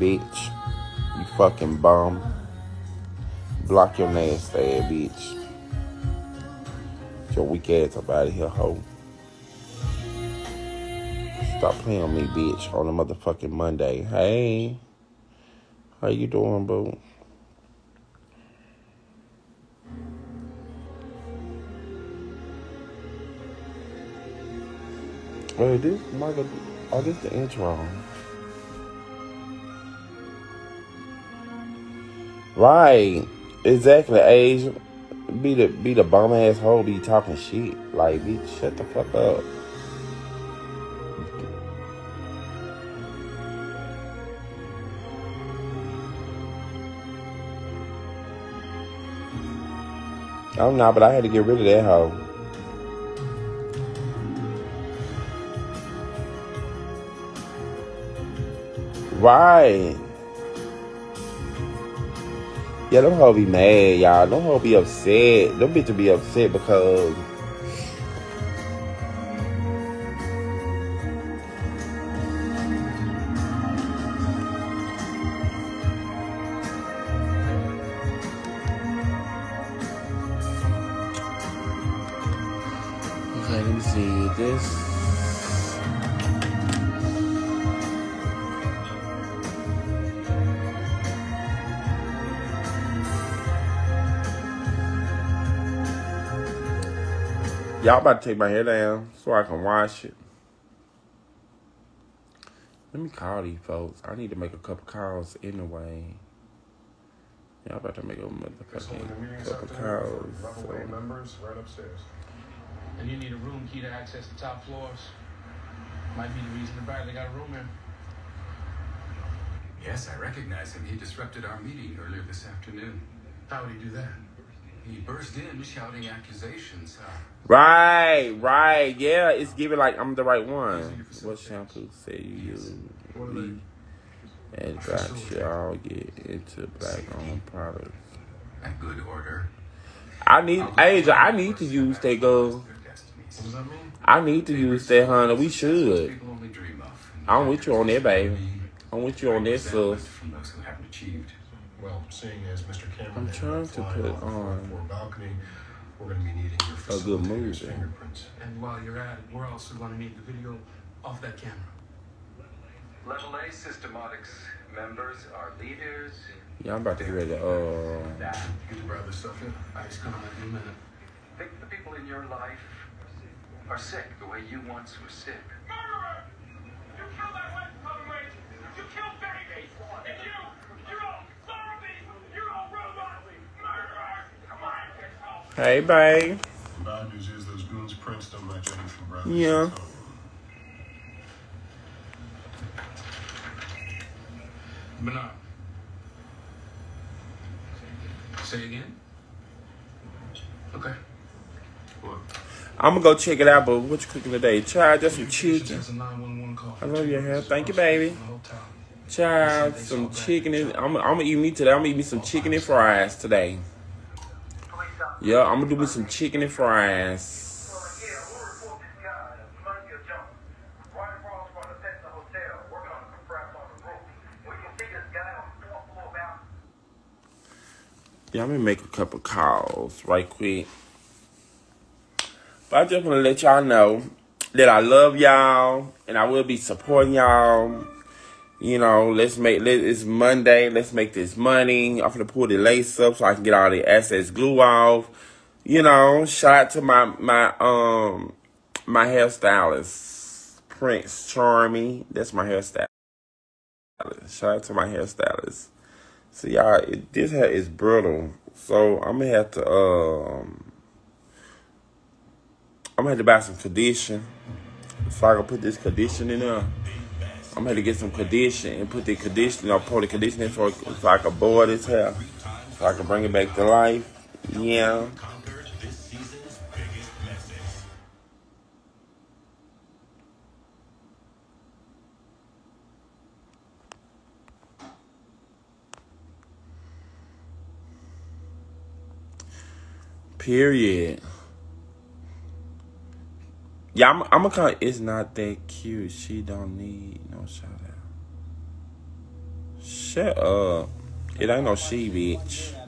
bitch. You fucking bum. Block your nasty ass, bitch. Get your weak ass up out of here, hoe. Stop playing on me, bitch, on a motherfucking Monday. Hey. How you doing, boo? Wait, this Michael, oh, this the intro. Right, exactly. Age, be the be the bum ass hoe, be talking shit. Like, bitch, shut the fuck up. I'm not, but I had to get rid of that hoe. Right. Yeah, them hoe be mad, y'all. Them hoe be upset. Them bitches be upset because Okay, let me see this. Y'all about to take my hair down so I can wash it. Let me call these folks. I need to make a couple calls anyway. Y'all about to make a motherfucking couple calls. Level A So. members right upstairs. And you need a room key to access the top floors. Might be the reason the Bradley got a room here. Yes, I recognize him. He disrupted our meeting earlier this afternoon. How would he do that? He burst in shouting accusations. Uh, Right, right. Yeah, it's giving like I'm the right one. What shampoo say you use? What are they? And got y'all get into black owned products. a good order. I need Asia, I need to use that girl. Their destinies. What does that mean? I need to use that honey. We should. People only dream of. I'm with you on that, baby. I'm with you on that, sis. From those who haven't achieved. Well, seeing as Mr. Cameron I'm ended trying up to flying put off the on floor balcony, we're going to be needing your a good facilitator's movie. fingerprints. And while you're at it, we're also going to need the video off that camera. Level A Systematics members are leaders. Yeah, I'm about to get ready to, uh, Get to grab this stuff in. Ice coming in a minute. Think the people in your life are sick the way you once were sick. Murderer! You killed that wife, Colin Wade! You killed babies! And you, you're all zombies! You're all robots! Murderers! Come on, get off! Hey, babe. The bad news is those goons' prints don't match any from Bradley. Yeah. So, Bernard. Say again? Okay. Look, I'm gonna go check it out, but what you cooking today? Child, just some chicken. That's a 911 call. I love your hair. Thank you, oh, baby. In. Child, some chicken and I'm, I'm gonna eat me today. I'm gonna eat me some chicken and fries today. Yeah, I'm gonna do me some chicken and fries. Yeah, I'm gonna make a couple calls right quick. But I just wanna let y'all know that I love y'all and I will be supporting y'all. You know, let's make let it's Monday. Let's make this money. I'm gonna pull the lace up so I can get all the excess glue off. You know, shout out to my my um my hairstylist, Prince Charmy. That's my hairstylist. Shout out to my hairstylist. So y'all, it, this hair is brittle. So I'm gonna have to um I'm gonna have to buy some condition. So I can put this condition in there. I'm gonna get some condition and put the condition or pour the condition in so, so I can boil this hair. So I can bring it back to life. Yeah. Period. Yeah, I'm, I'm gonna call it's not that cute. She don't need no shout out. Shut up. It ain't no she, bitch.